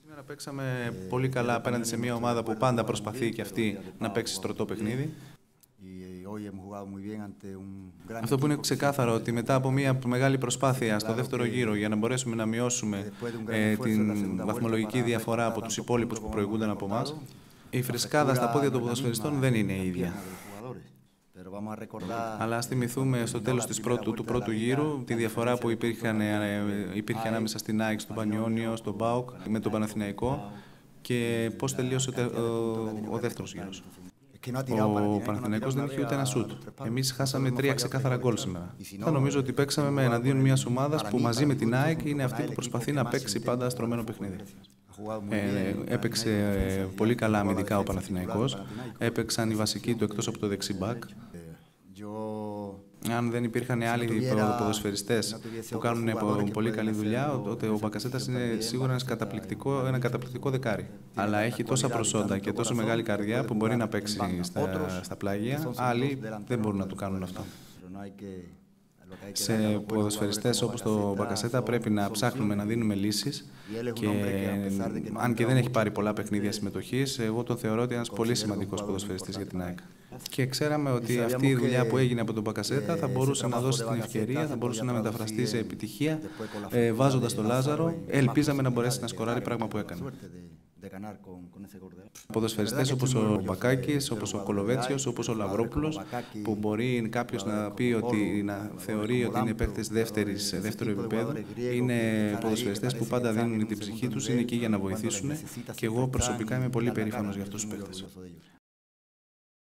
Σήμερα παίξαμε πολύ καλά απέναντι σε μια ομάδα που πάντα προσπαθεί και αυτή να παίξει στρωτό παιχνίδι. Αυτό που είναι ξεκάθαρο ότι μετά από μια μεγάλη προσπάθεια στο δεύτερο γύρο για να μπορέσουμε να μειώσουμε ε, την βαθμολογική διαφορά από τους υπόλοιπους που προηγούνταν από εμάς, η φρεσκάδα στα πόδια των ποδοσφαιριστών δεν είναι η ίδια. Αλλά ας θυμηθούμε στο τέλος της πρώτου, του πρώτου γύρου τη διαφορά που υπήρχαν, ε, υπήρχε ανάμεσα στην ΑΕΚ, στον Πανιόνιο, στον ΠΑΟΚ με τον Παναθηναϊκό και πώς τελείωσε ο, ο, ο δεύτερος γύρος. Ο Παναθηναϊκός δεν είχε ούτε ένα σουτ. Εμείς χάσαμε τρία ξεκάθαρα γκολ σήμερα. Θα νομίζω ότι παίξαμε με εναντίον μιας ομάδας που μαζί με την ΑΕΚ είναι αυτή που προσπαθεί να παίξει πάντα στρωμένο παιχνίδι. Ε, έπαιξε πολύ καλά αμυντικά ο Παναθηναϊκός. Έπαιξαν οι βασικοί του εκτός από το δεξιμπάκ. Αν δεν υπήρχαν άλλοι ποδοσφαιριστέ που κάνουν πολύ καλή δουλειά, τότε ο Μπακασέτα είναι σίγουρα ένα καταπληκτικό, ένα καταπληκτικό δεκάρι. Αλλά έχει τόσα προσόντα και τόσο μεγάλη καρδιά που μπορεί να παίξει στα, στα πλάγια. Άλλοι δεν μπορούν να το κάνουν αυτό σε ποδοσφαιριστές όπως το Μπακασέτα πρέπει να ψάχνουμε να δίνουμε λύσεις. Και αν και δεν έχει πάρει πολλά παιχνίδια συμμετοχής, εγώ τον θεωρώ ότι είναι ένας πολύ σημαντικός ποδοσφαιριστής για την ΑΕΚ. Και ξέραμε ότι αυτή η δουλειά που έγινε από τον Μπακασέτα θα μπορούσε να δώσει την ευκαιρία, θα μπορούσε να μεταφραστεί σε επιτυχία, ε, βάζοντας τον Λάζαρο. Ελπίζαμε να μπορέσει να σκοράρει πράγμα που έκανε. Ποδοσφαιριστέ όπως ο Μπακάκη, όπως ο Κολοβέτσιο, όπως ο Λαβρόπουλο, που μπορεί κάποιος να πει ότι να θεωρεί ότι είναι παίκτες δεύτερου επίπεδου, είναι ποδοσφαιριστές που πάντα δίνουν την ψυχή τους, είναι εκεί για να βοηθήσουν. και εγώ προσωπικά είμαι πολύ περήφανος για αυτούς τους παίκτες.